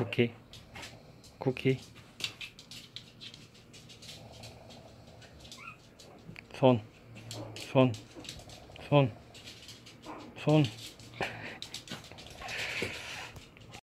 쿠키 쿠키. 손. 손. 손. 손.